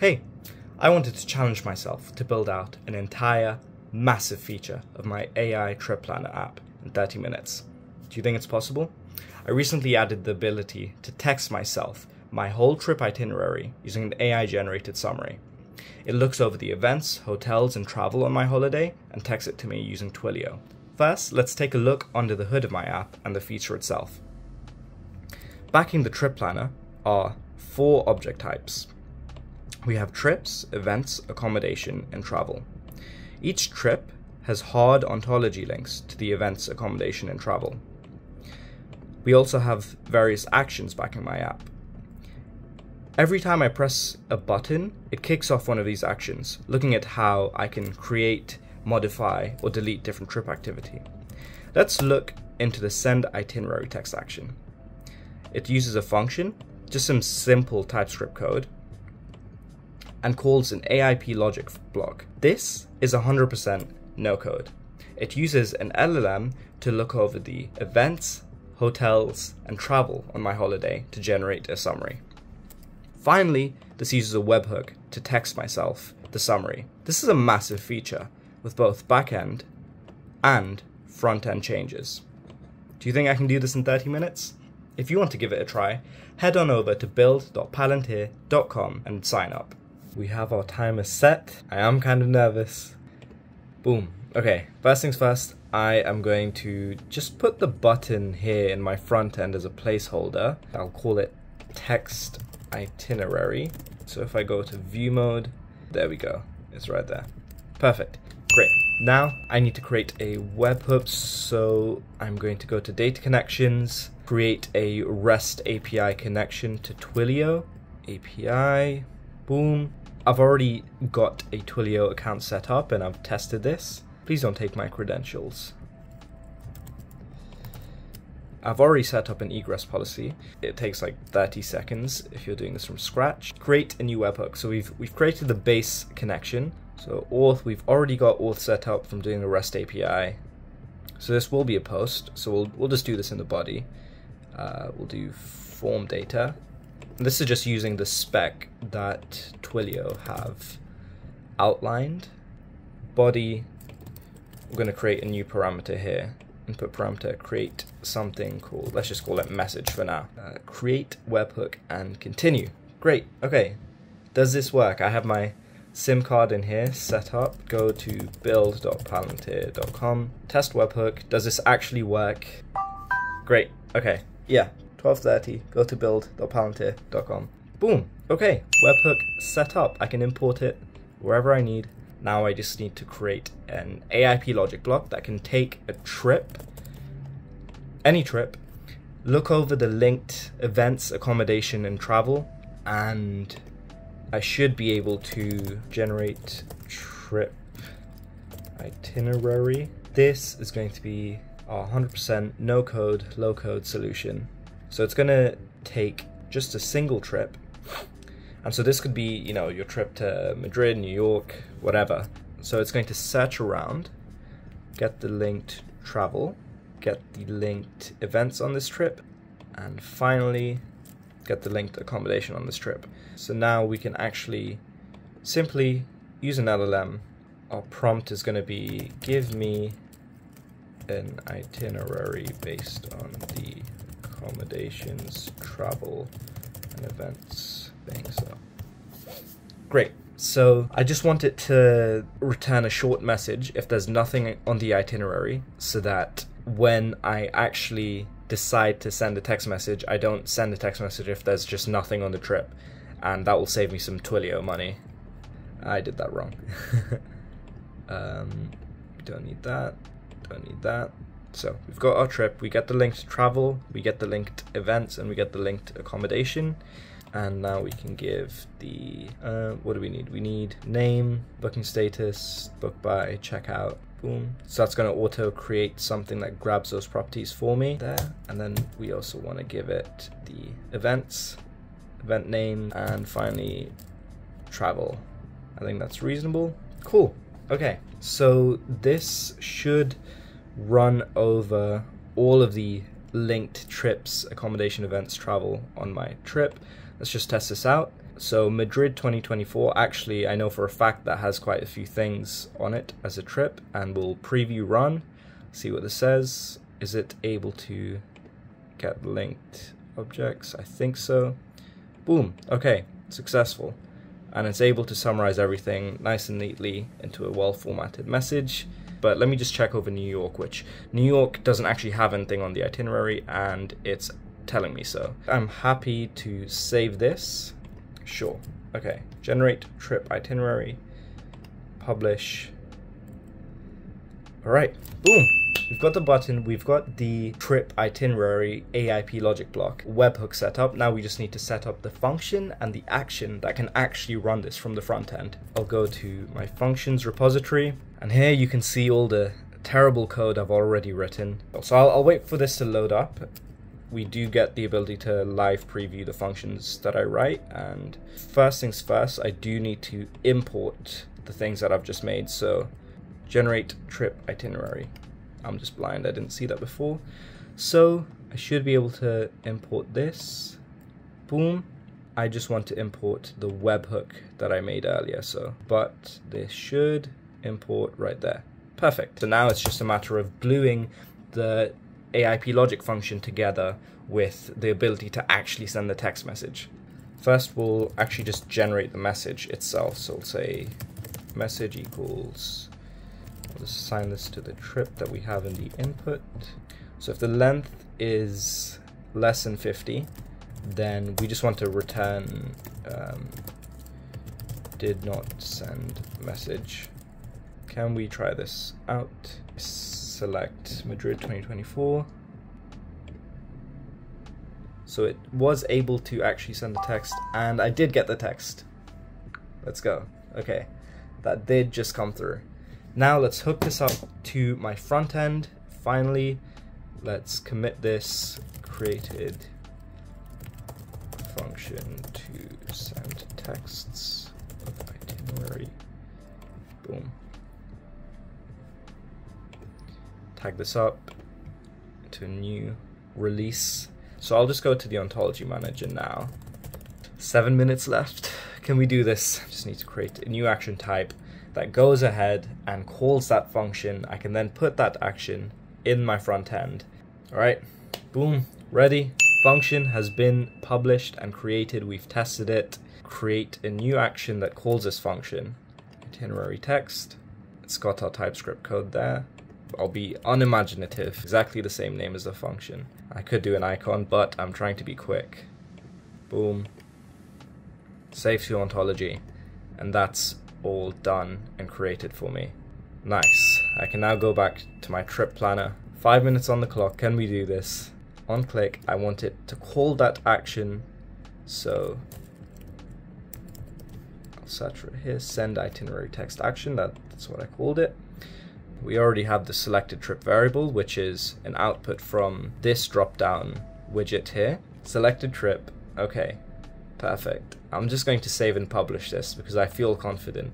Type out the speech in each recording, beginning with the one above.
Hey, I wanted to challenge myself to build out an entire massive feature of my AI trip planner app in 30 minutes. Do you think it's possible? I recently added the ability to text myself my whole trip itinerary using an AI generated summary. It looks over the events, hotels, and travel on my holiday and texts it to me using Twilio. First, let's take a look under the hood of my app and the feature itself. Backing the trip planner are four object types we have trips, events, accommodation, and travel. Each trip has hard ontology links to the events, accommodation, and travel. We also have various actions backing my app. Every time I press a button, it kicks off one of these actions, looking at how I can create, modify, or delete different trip activity. Let's look into the send itinerary text action. It uses a function, just some simple TypeScript code, and calls an AIP logic block. This is 100% no code. It uses an LLM to look over the events, hotels, and travel on my holiday to generate a summary. Finally, this uses a webhook to text myself the summary. This is a massive feature with both backend and front end changes. Do you think I can do this in 30 minutes? If you want to give it a try, head on over to build.palantir.com and sign up. We have our timer set. I am kind of nervous. Boom. Okay, first things first, I am going to just put the button here in my front end as a placeholder. I'll call it text itinerary. So if I go to view mode, there we go. It's right there. Perfect. Great. Now I need to create a webhook. So I'm going to go to data connections, create a REST API connection to Twilio. API, boom. I've already got a Twilio account set up and I've tested this. Please don't take my credentials. I've already set up an egress policy. It takes like 30 seconds if you're doing this from scratch. Create a new webhook. So we've we've created the base connection. So auth, we've already got auth set up from doing the REST API. So this will be a post. So we'll we'll just do this in the body. Uh, we'll do form data this is just using the spec that Twilio have outlined. Body, we're going to create a new parameter here. Input parameter, create something called, let's just call it message for now. Uh, create webhook and continue. Great, okay. Does this work? I have my SIM card in here set up. Go to build.palantir.com. Test webhook. Does this actually work? Great, okay. Yeah, 12.30, go to build.palantir.com. Boom, okay, webhook set up. I can import it wherever I need. Now I just need to create an AIP logic block that can take a trip, any trip, look over the linked events, accommodation, and travel, and I should be able to generate trip itinerary. This is going to be a 100% no code, low code solution so it's going to take just a single trip. And so this could be, you know, your trip to Madrid, New York, whatever. So it's going to search around, get the linked travel, get the linked events on this trip, and finally get the linked accommodation on this trip. So now we can actually simply use an LLM. Our prompt is going to be give me an itinerary based on the accommodations, travel, and events thing. So great. So I just wanted to return a short message if there's nothing on the itinerary so that when I actually decide to send a text message, I don't send a text message if there's just nothing on the trip. And that will save me some Twilio money. I did that wrong. um, don't need that. Don't need that. So we've got our trip, we get the linked travel, we get the linked events, and we get the linked accommodation. And now we can give the, uh, what do we need? We need name, booking status, book by, checkout, boom. So that's going to auto create something that grabs those properties for me there. And then we also want to give it the events, event name, and finally travel. I think that's reasonable. Cool. Okay, so this should run over all of the linked trips, accommodation events, travel on my trip. Let's just test this out. So Madrid 2024, actually, I know for a fact that has quite a few things on it as a trip, and we'll preview run, see what this says. Is it able to get linked objects? I think so. Boom. Okay, successful. And it's able to summarize everything nice and neatly into a well formatted message. But let me just check over New York, which New York doesn't actually have anything on the itinerary and it's telling me so. I'm happy to save this. Sure. Okay. Generate trip itinerary. Publish. All right. Boom. We've got the button, we've got the trip itinerary AIP logic block webhook set up. Now we just need to set up the function and the action that can actually run this from the front end. I'll go to my functions repository and here you can see all the terrible code I've already written. So I'll, I'll wait for this to load up. We do get the ability to live preview the functions that I write and first things first, I do need to import the things that I've just made. So generate trip itinerary. I'm just blind, I didn't see that before. So I should be able to import this. Boom. I just want to import the webhook that I made earlier. So, but this should import right there. Perfect. So now it's just a matter of gluing the AIP logic function together with the ability to actually send the text message. First, we'll actually just generate the message itself. So we'll say message equals Let's assign this to the trip that we have in the input. So if the length is less than 50, then we just want to return um, did not send message. Can we try this out? Select Madrid 2024. So it was able to actually send the text, and I did get the text. Let's go. Okay, that did just come through. Now let's hook this up to my front end. Finally, let's commit this created function to send texts Tag this up to a new release. So I'll just go to the ontology manager now. Seven minutes left. Can we do this? I just need to create a new action type that goes ahead and calls that function. I can then put that action in my front end. All right, boom, ready. Function has been published and created. We've tested it. Create a new action that calls this function. Itinerary text. It's got our TypeScript code there. I'll be unimaginative, exactly the same name as the function. I could do an icon, but I'm trying to be quick. Boom. Save to ontology. And that's all done and created for me. Nice. I can now go back to my trip planner. Five minutes on the clock. Can we do this? On click, I want it to call that action. So I'll search for here. Send itinerary text action. That, that's what I called it. We already have the selected trip variable, which is an output from this drop down widget here. Selected trip. Okay, Perfect. I'm just going to save and publish this because I feel confident.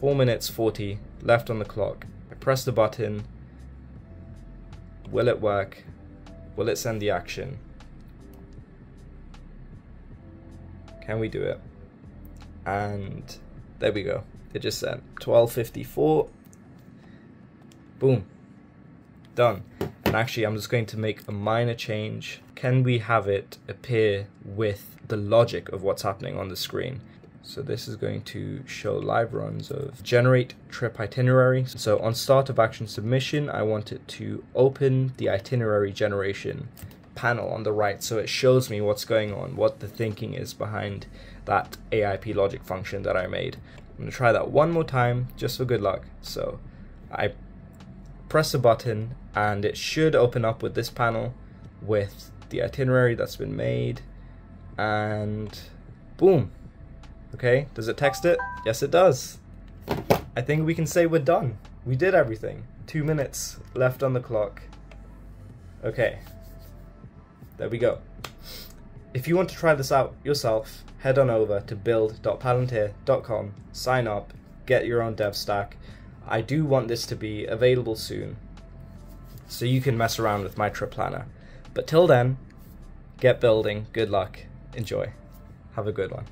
4 minutes 40 left on the clock. I press the button. Will it work? Will it send the action? Can we do it? And there we go. It just sent 1254. Boom. Done. And actually, I'm just going to make a minor change. Can we have it appear with the logic of what's happening on the screen. So this is going to show live runs of generate trip itinerary. So on start of action submission, I want it to open the itinerary generation panel on the right. So it shows me what's going on, what the thinking is behind that AIP logic function that I made. I'm gonna try that one more time just for good luck. So I press a button and it should open up with this panel with the itinerary that's been made and boom. Okay, does it text it? Yes, it does. I think we can say we're done. We did everything. Two minutes left on the clock. Okay, there we go. If you want to try this out yourself, head on over to build.palantir.com, sign up, get your own dev stack. I do want this to be available soon, so you can mess around with my trip planner. But till then, get building, good luck. Enjoy. Have a good one.